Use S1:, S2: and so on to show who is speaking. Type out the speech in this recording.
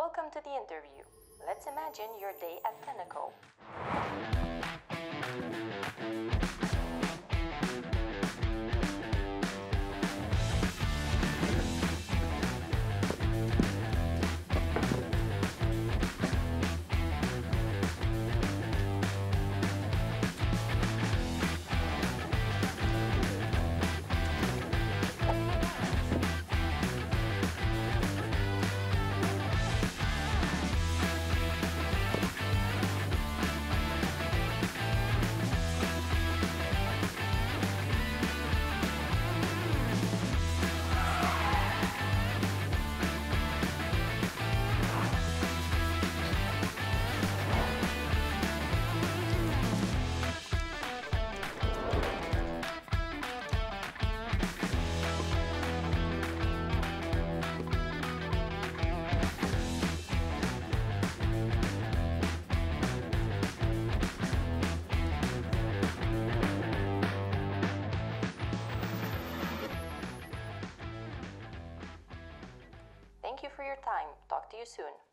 S1: Welcome to the interview. Let's imagine your day at Tenneco. Thank you for your time. Talk to you soon.